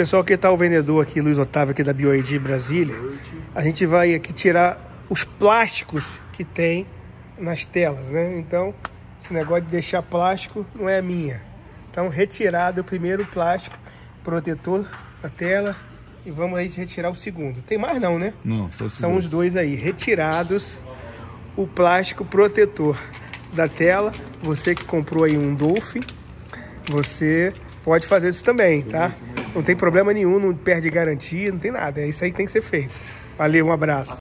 Pessoal, aqui está o vendedor aqui, Luiz Otávio, aqui da BioID Brasília. A gente vai aqui tirar os plásticos que tem nas telas, né? Então, esse negócio de deixar plástico não é minha. Então, retirado o primeiro plástico protetor da tela e vamos aí retirar o segundo. Tem mais não, né? Não, só São os dois aí, retirados o plástico protetor da tela. Você que comprou aí um Dolphin, você pode fazer isso também, tá? Não tem problema nenhum, não perde garantia, não tem nada. É isso aí que tem que ser feito. Valeu, um abraço.